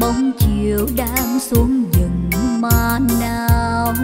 bóng chiều đang xuống dần mà nào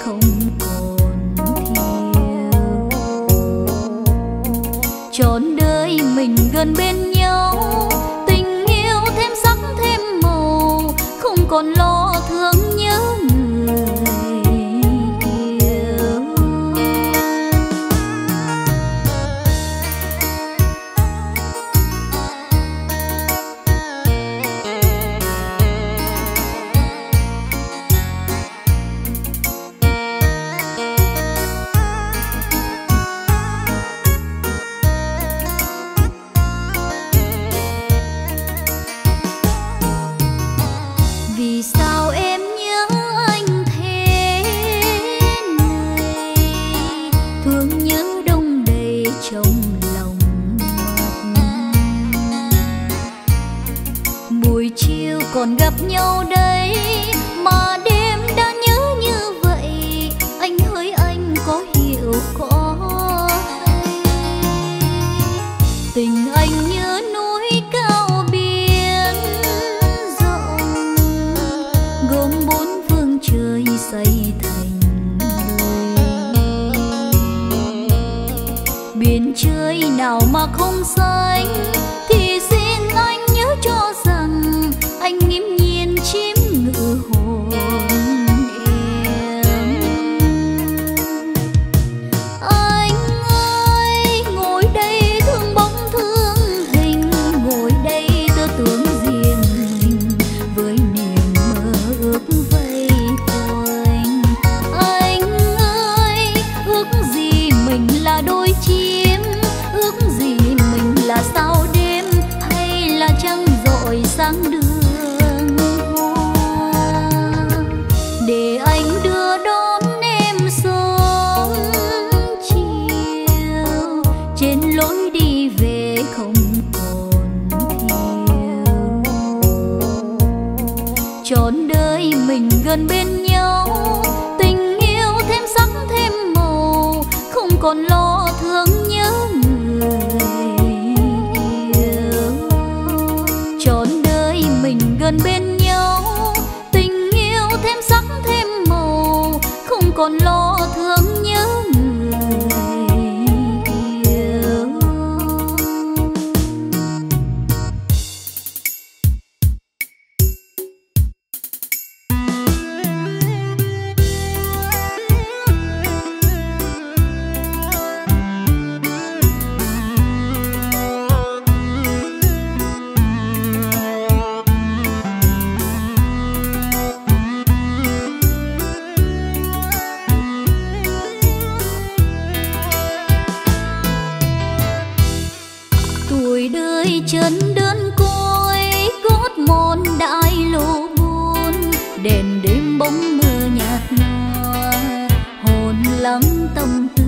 không còn thiếu. Trọn đời mình gần bên nhau, tình yêu thêm sắc thêm màu, không còn lo đèn đêm bóng mưa nhạt nhòa hồn lắng tâm tư.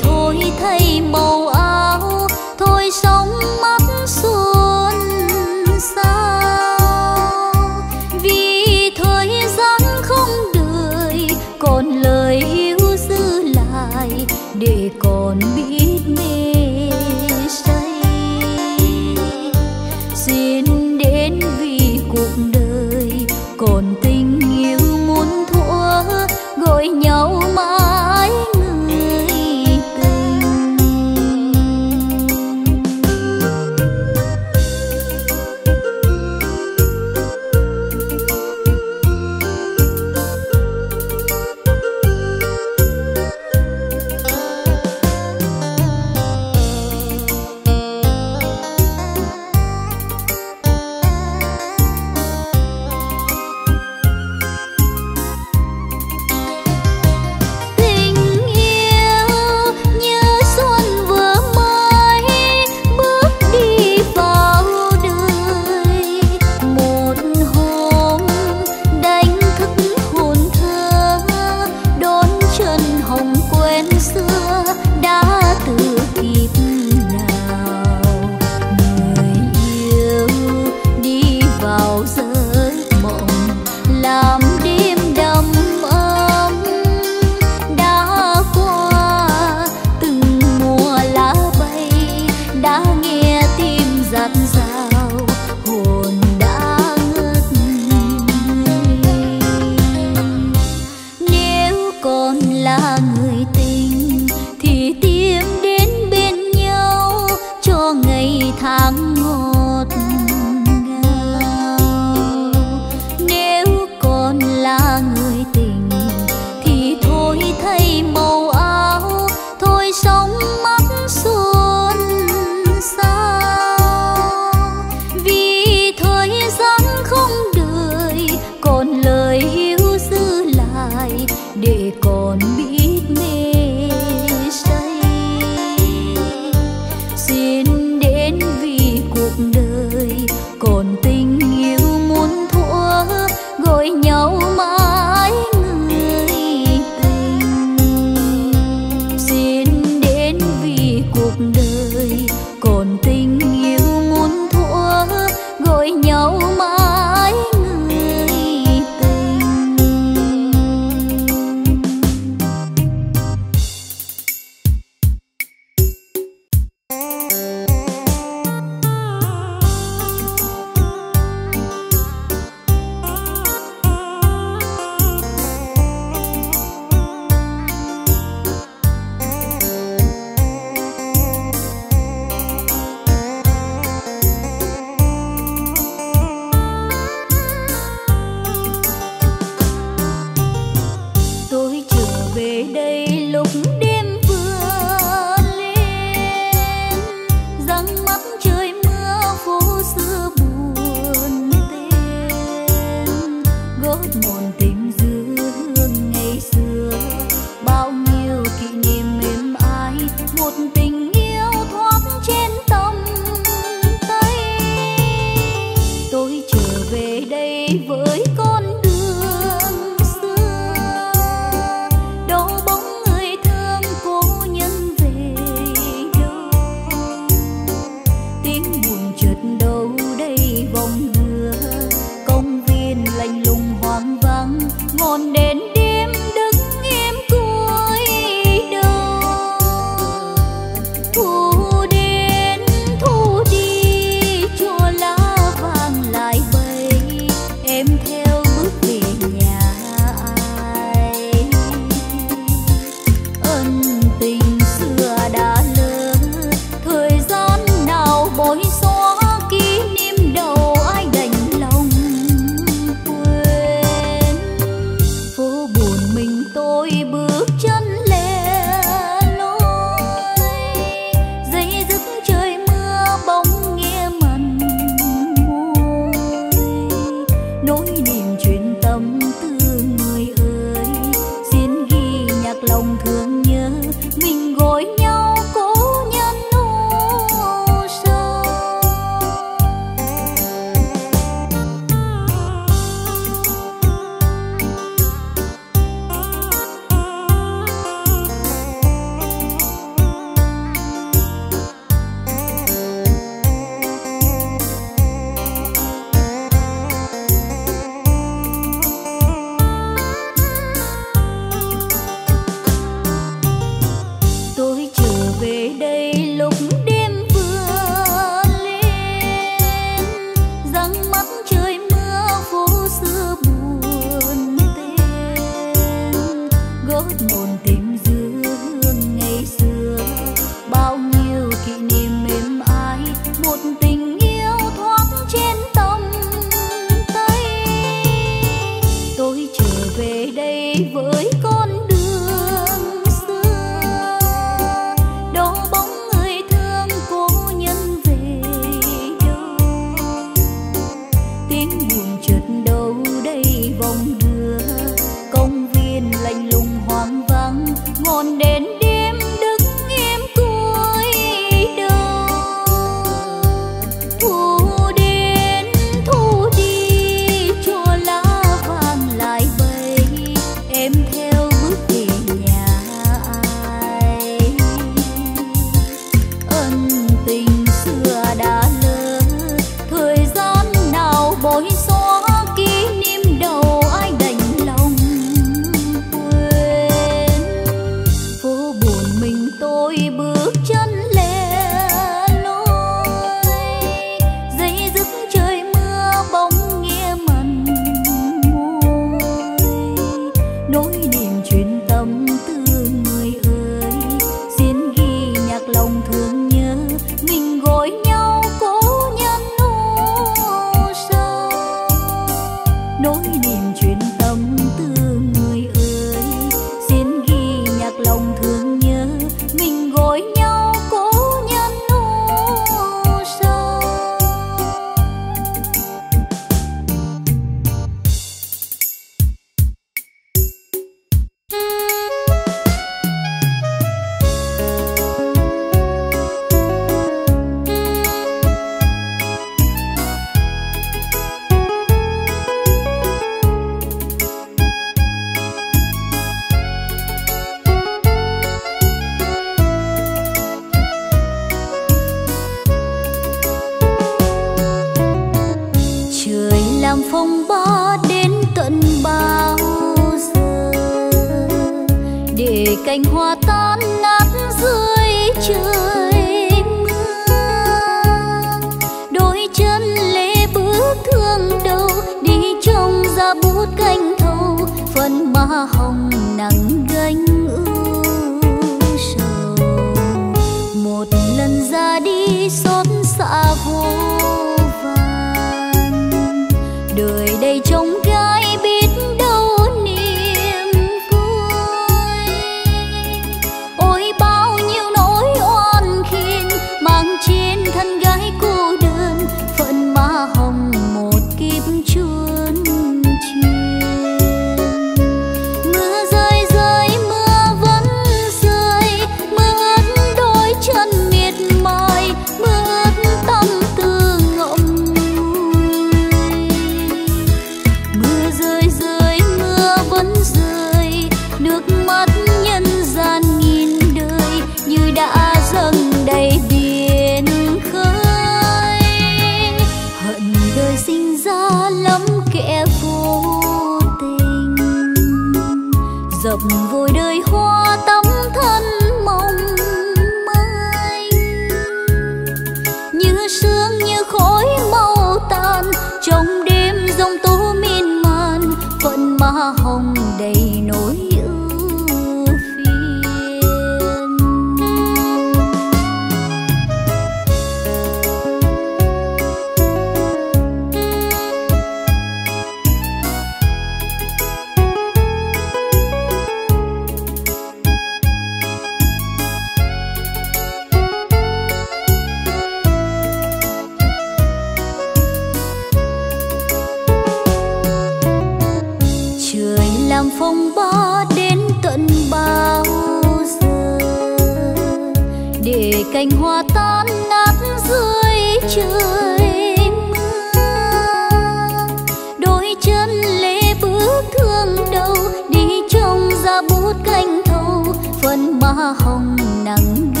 Hồng nắng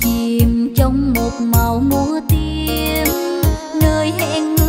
chìm trong một màu mùa tím nơi hẹn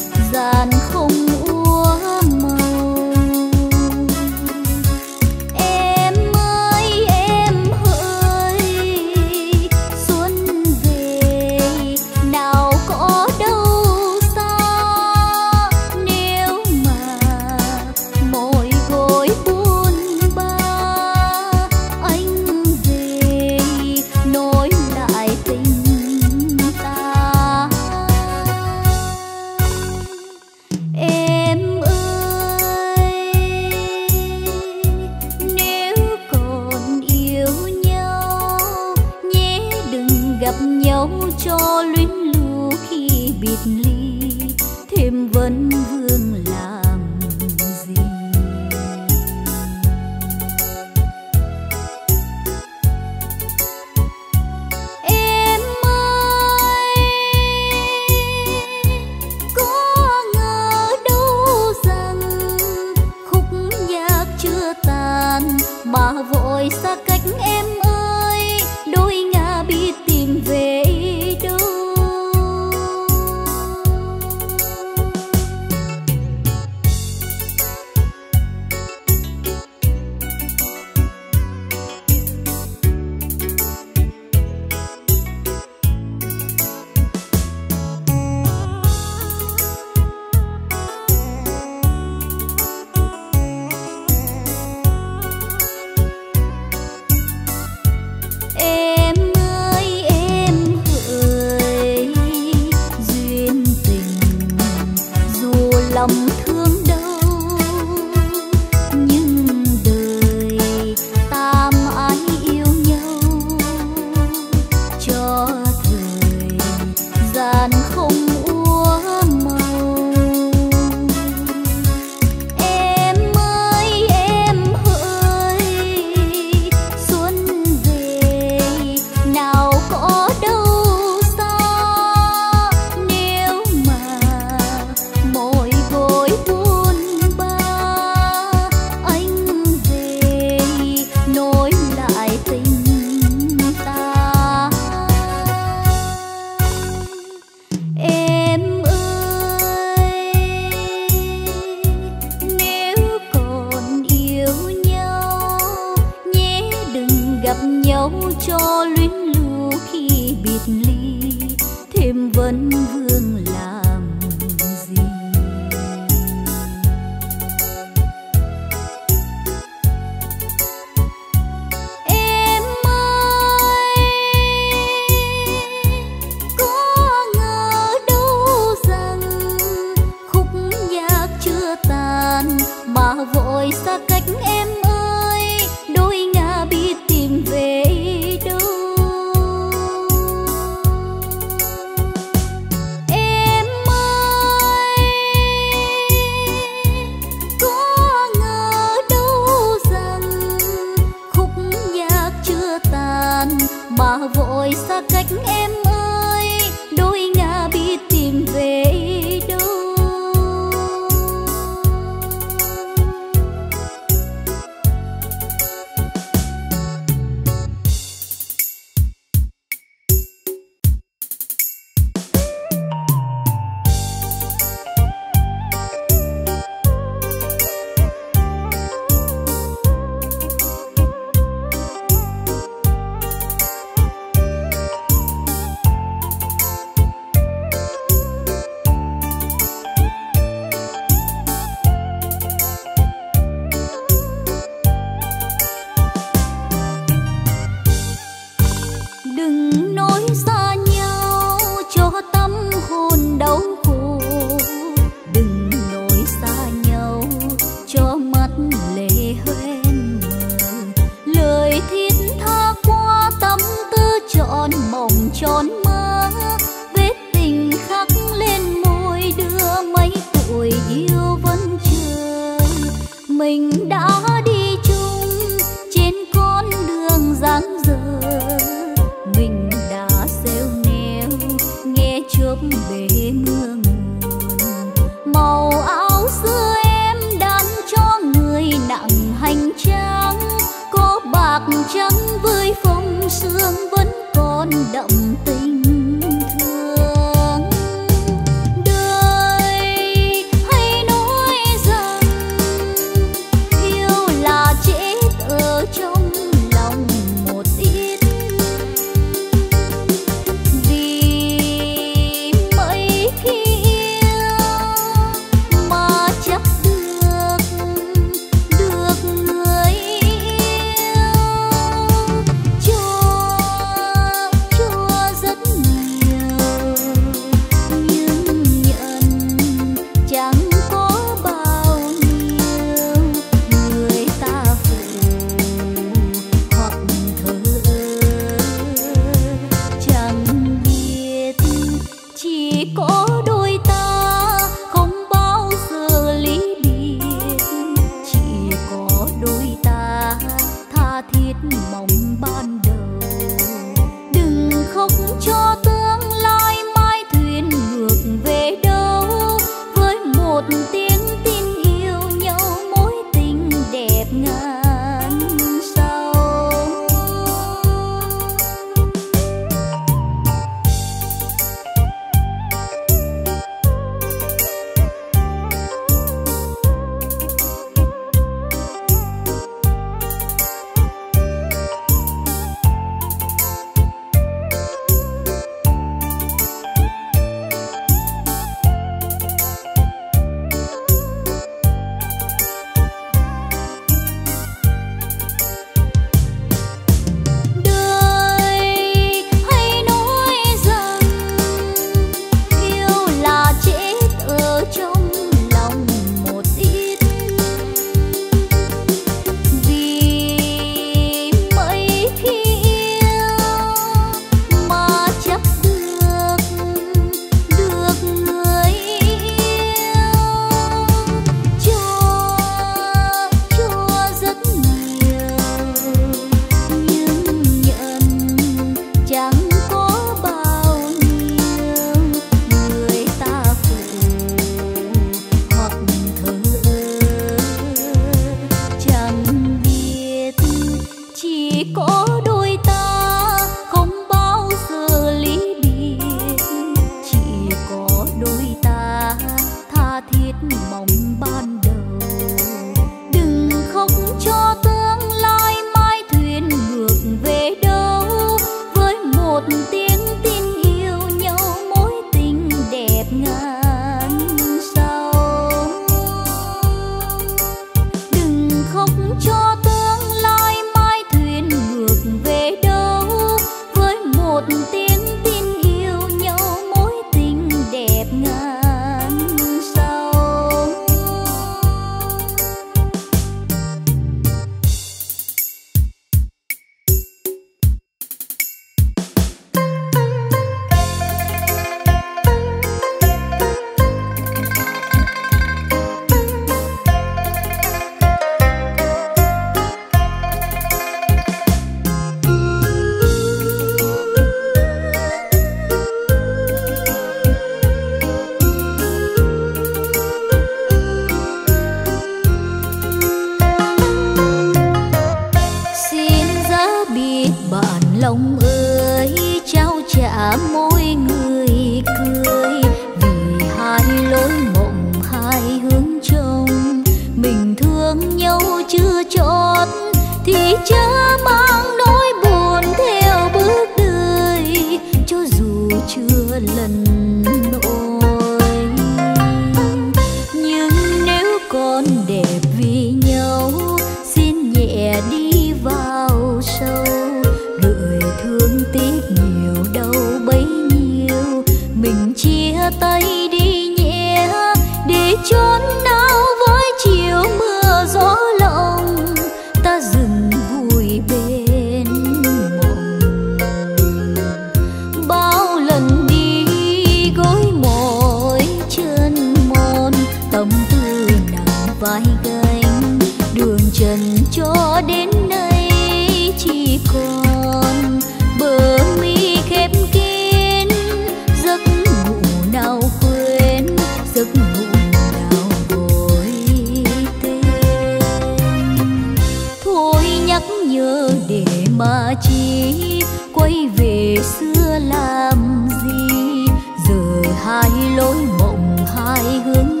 xưa làm gì? Giờ hai lối mộng hai hướng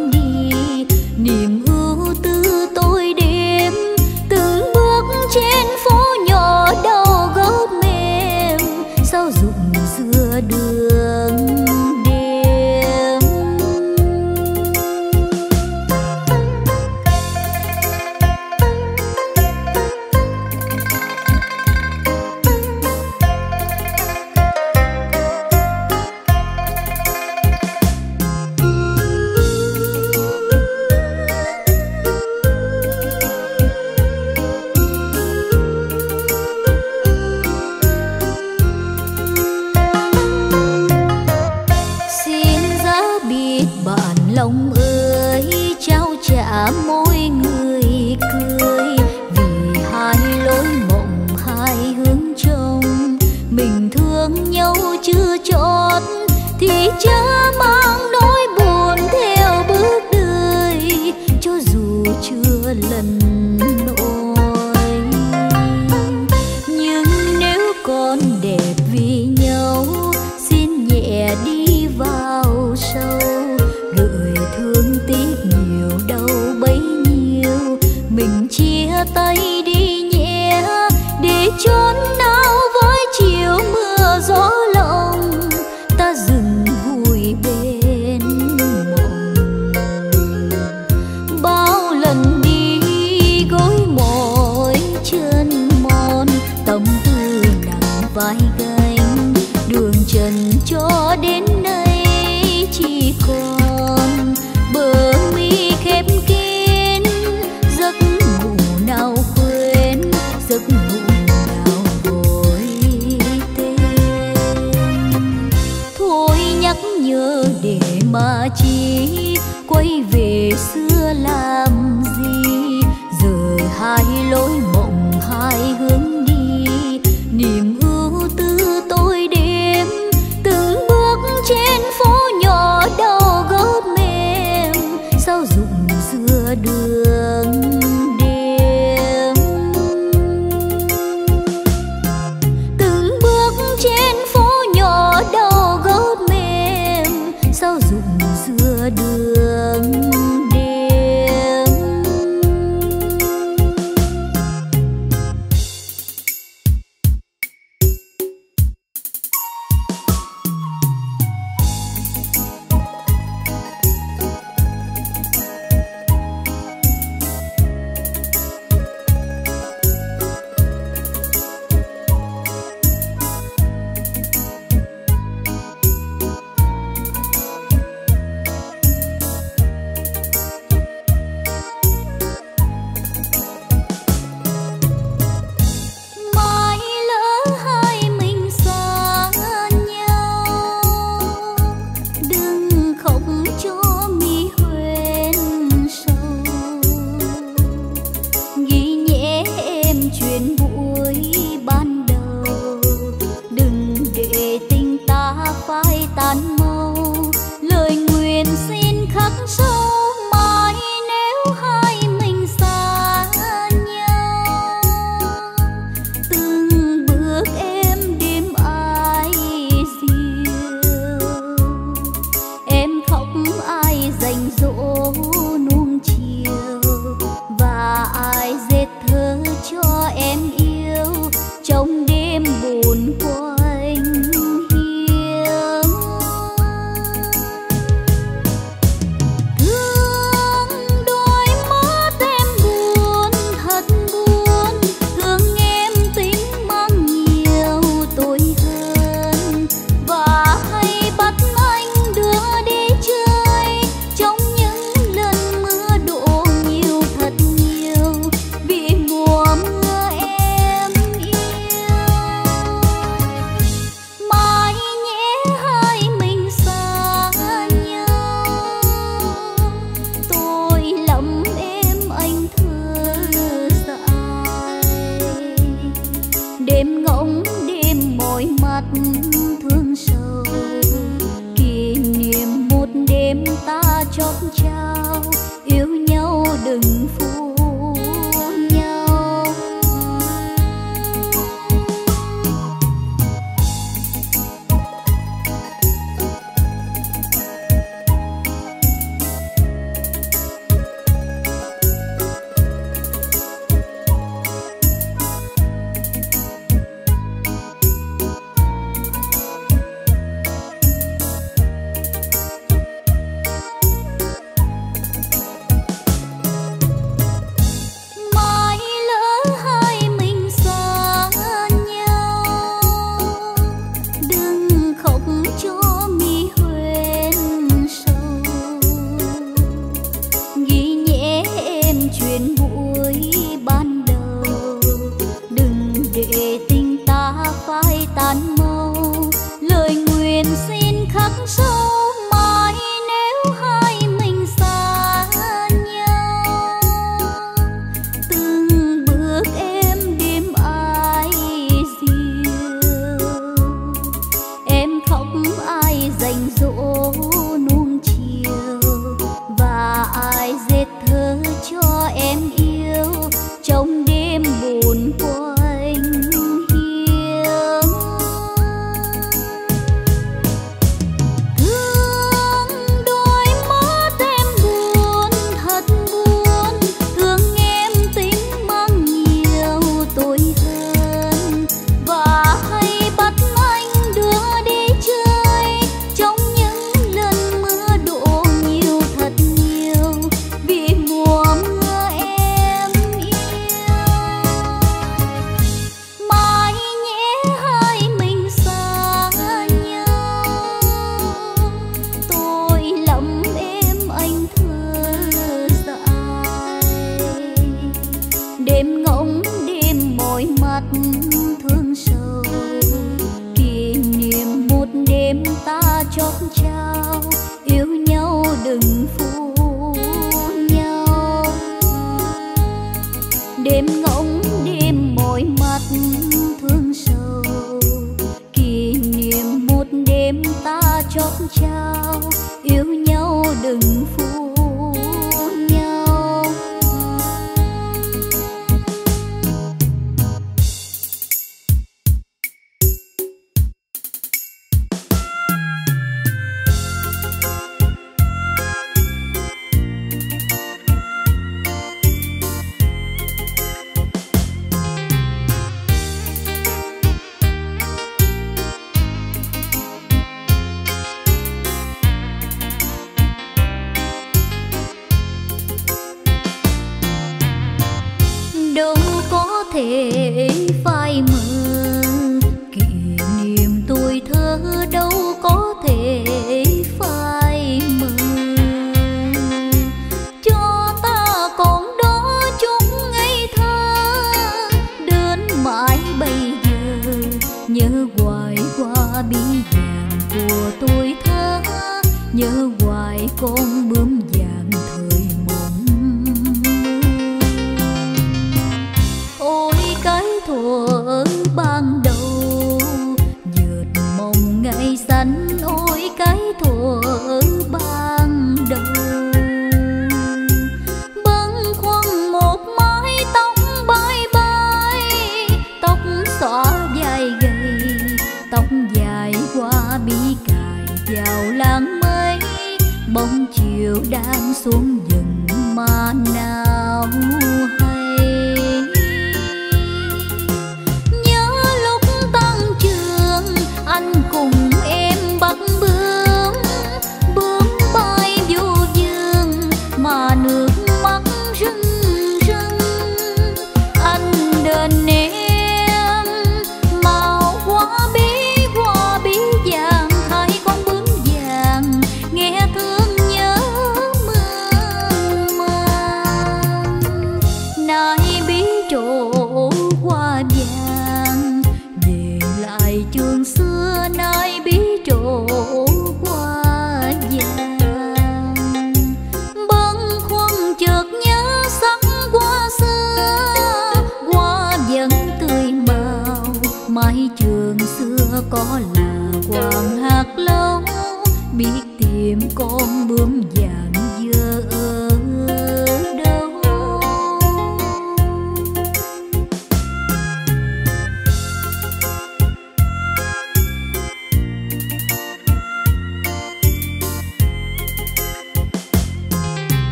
có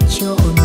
hết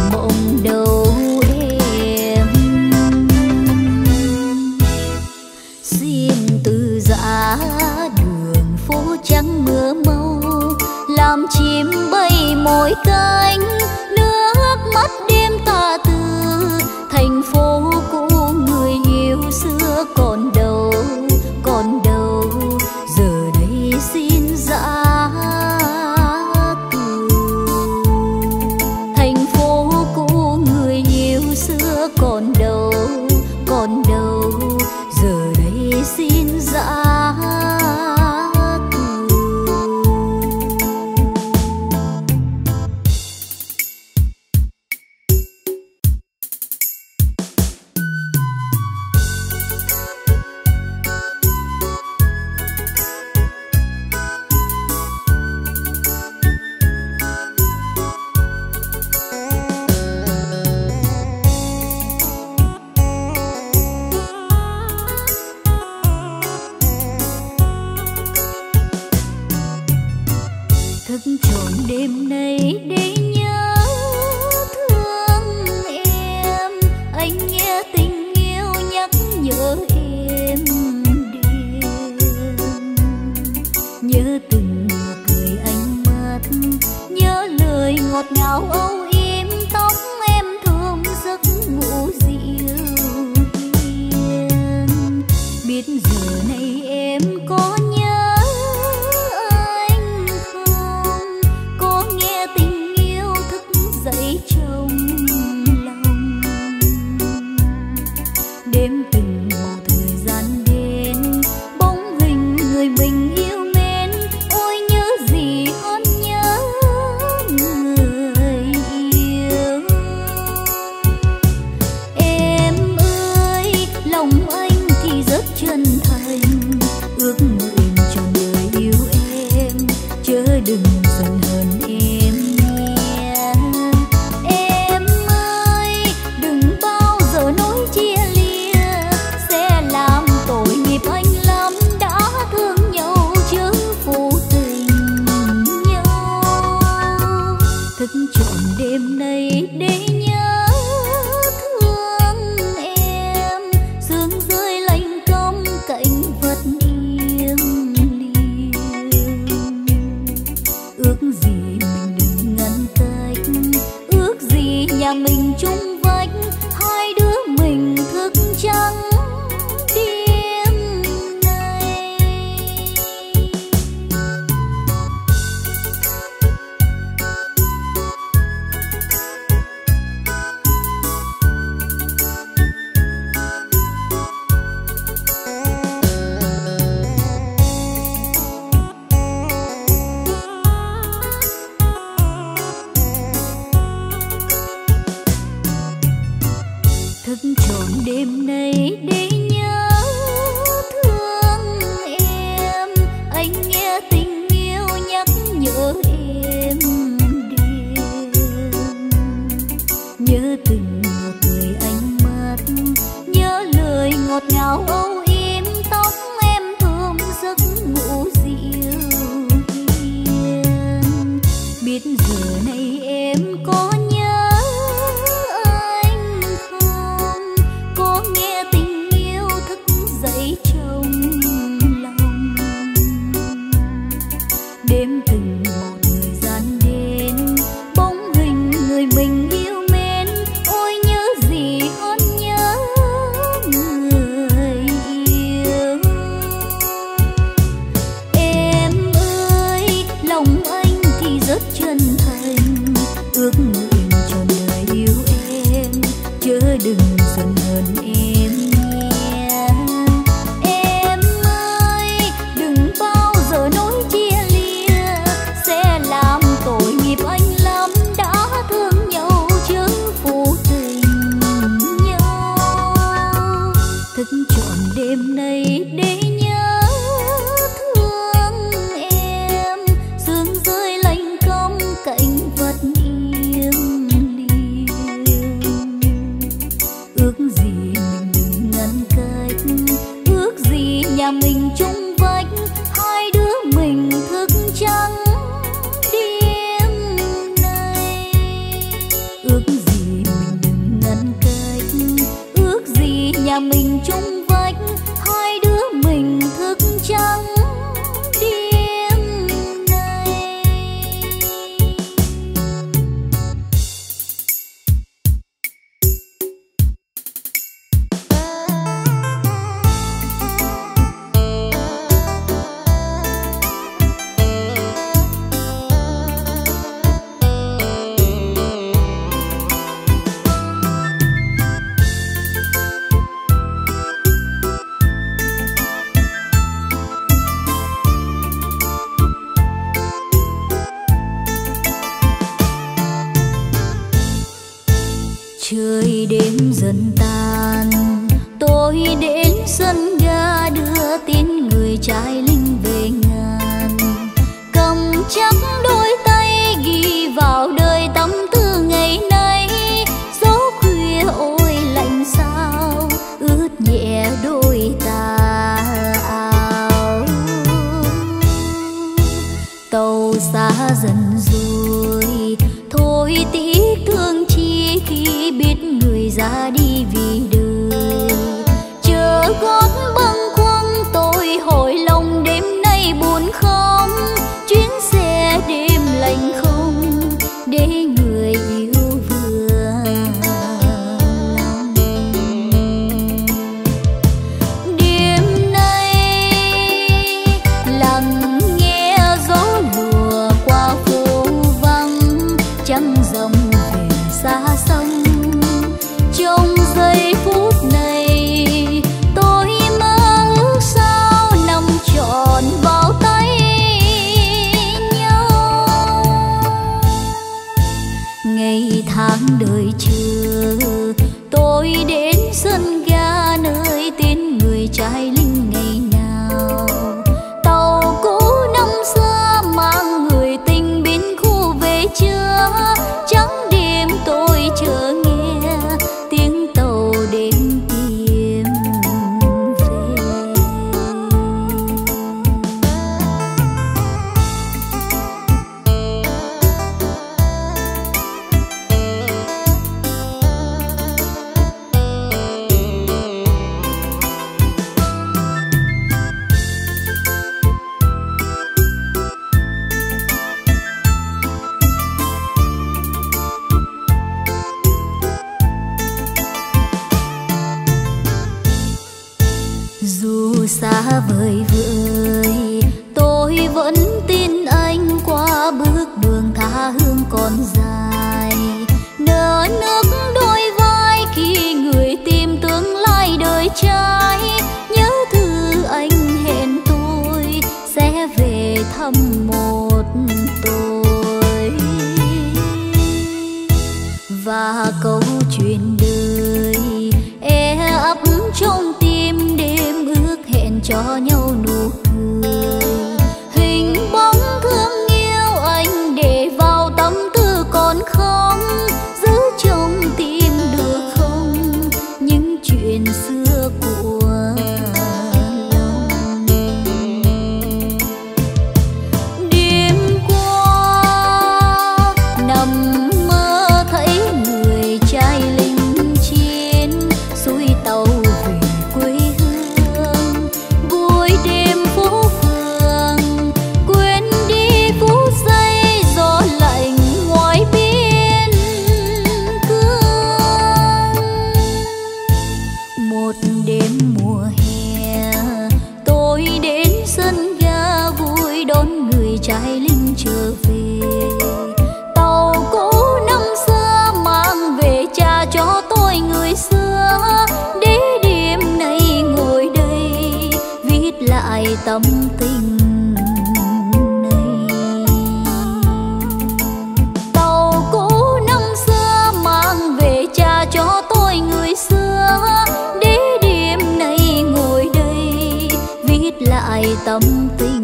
lại tâm tình.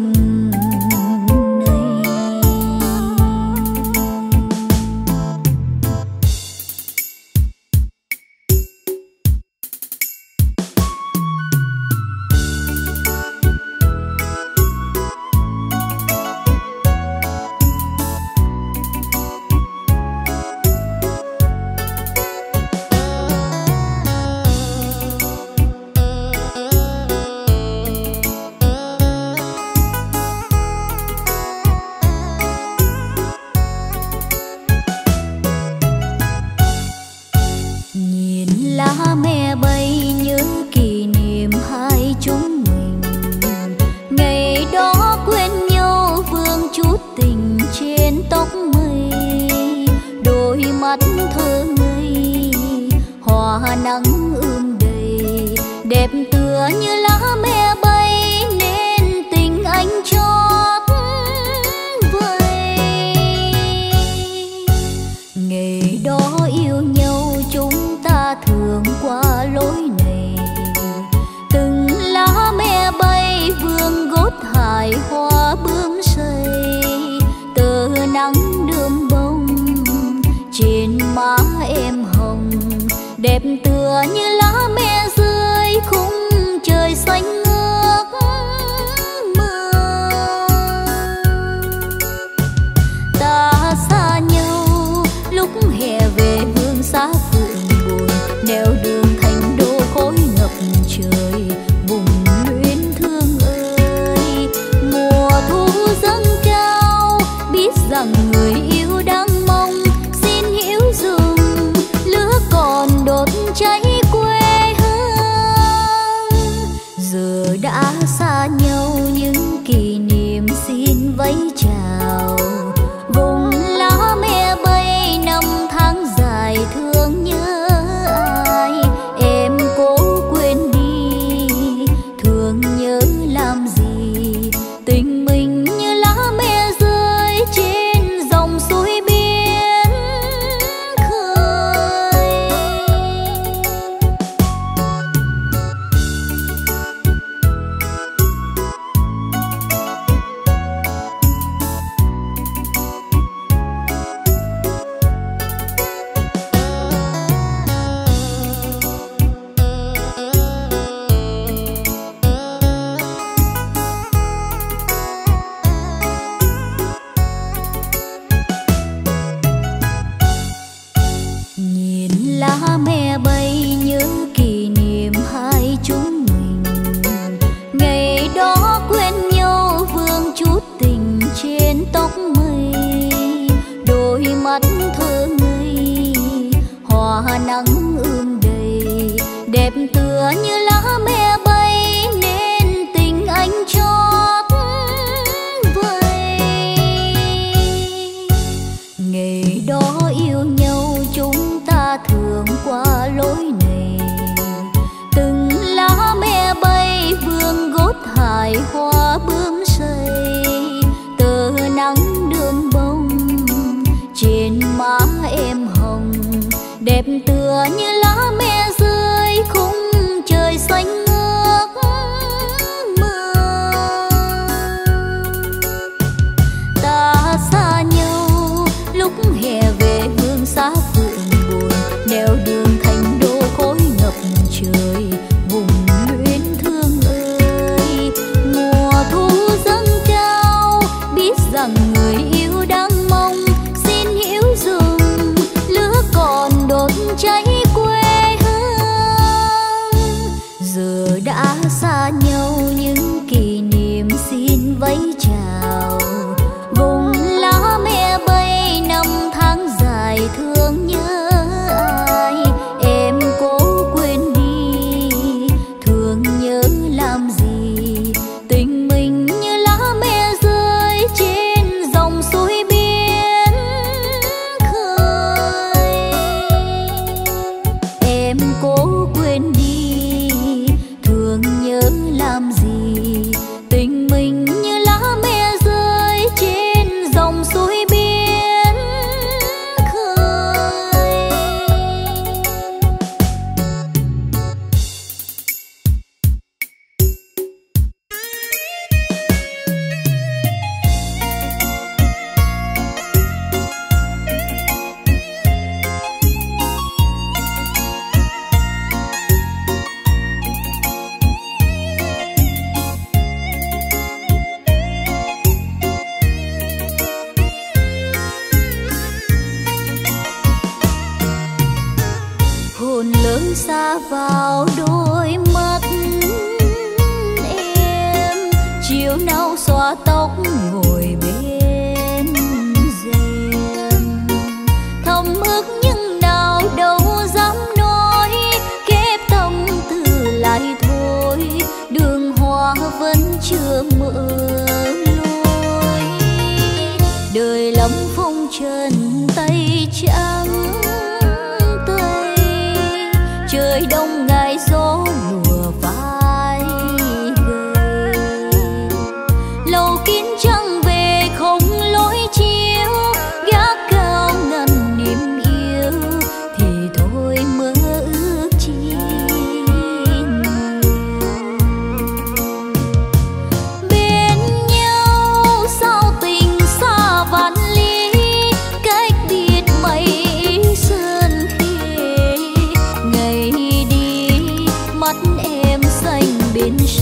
geniş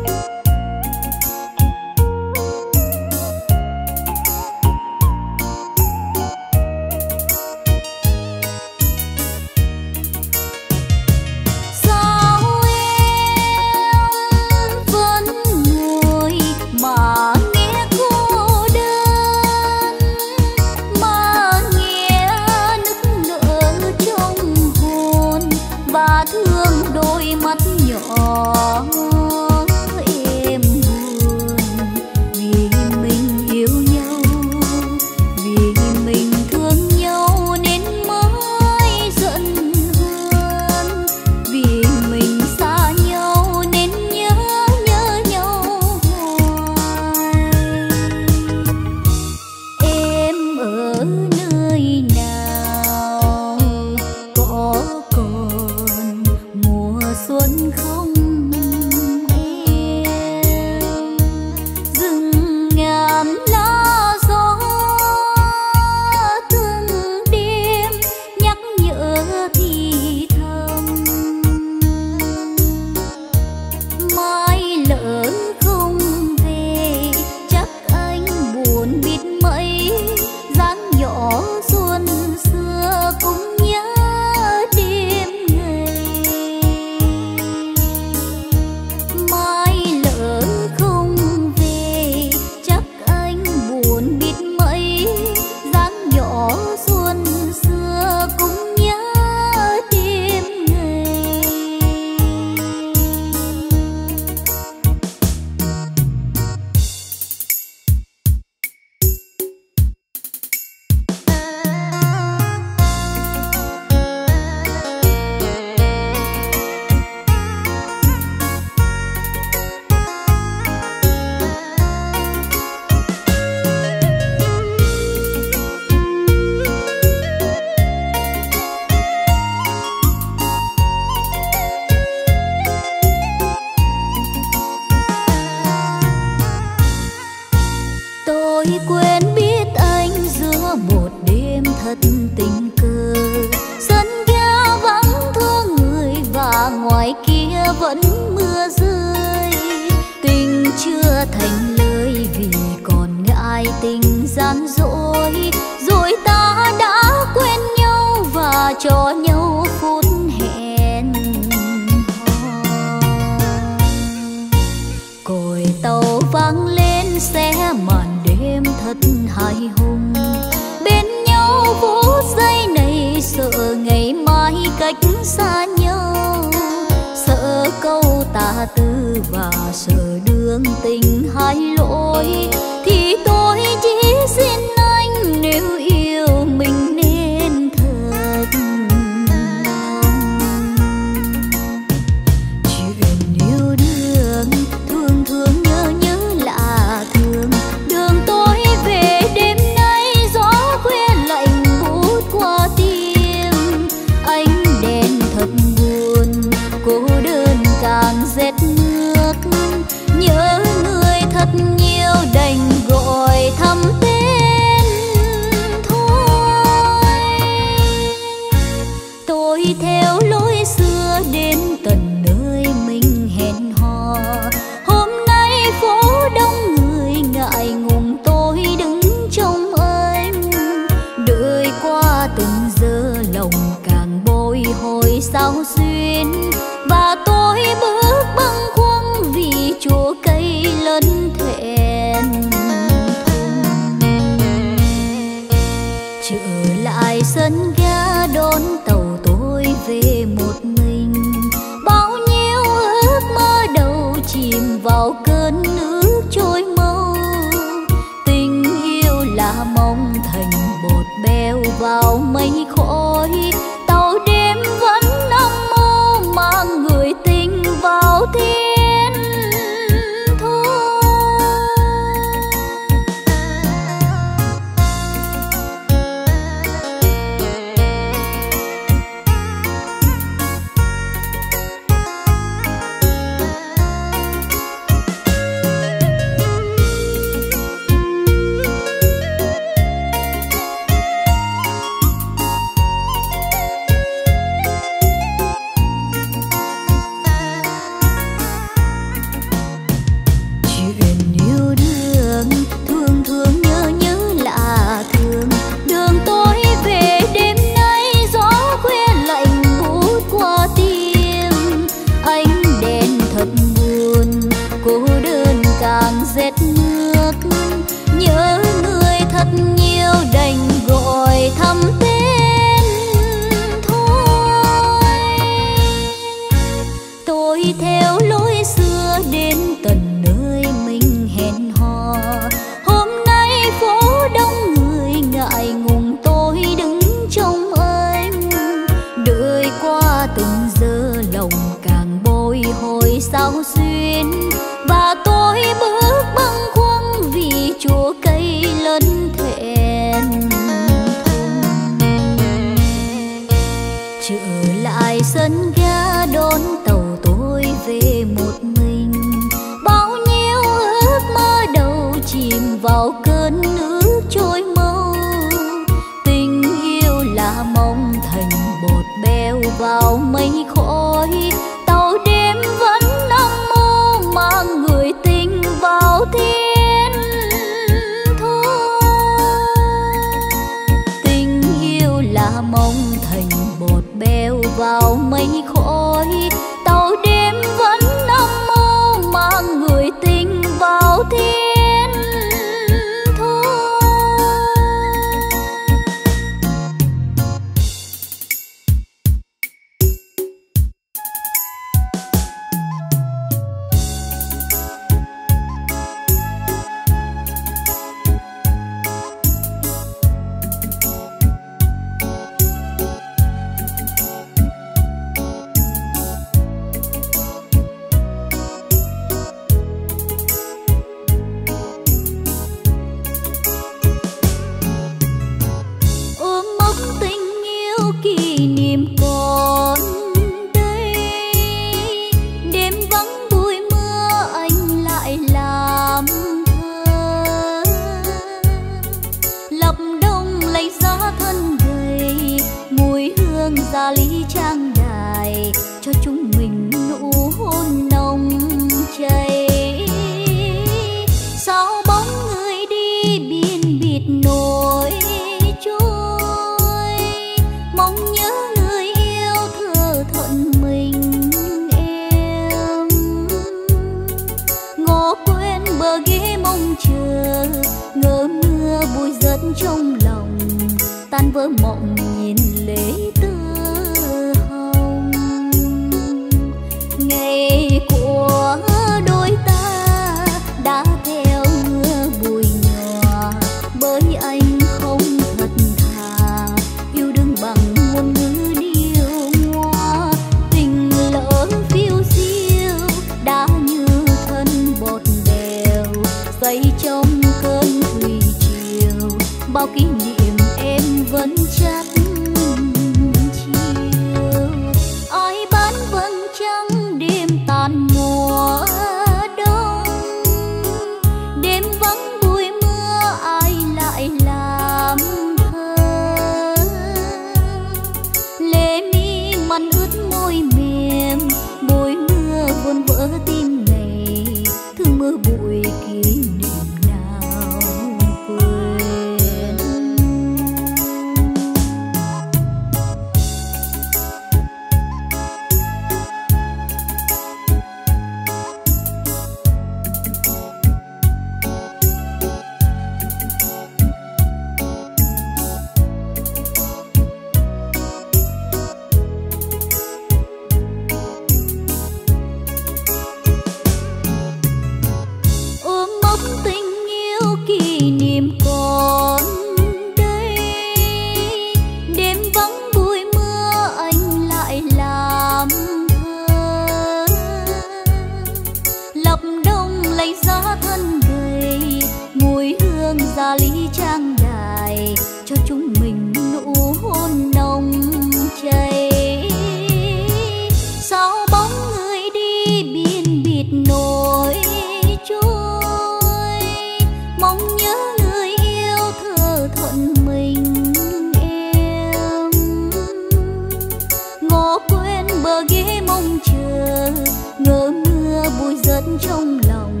trong lòng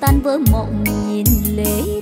tan vỡ mộng nhìn lệ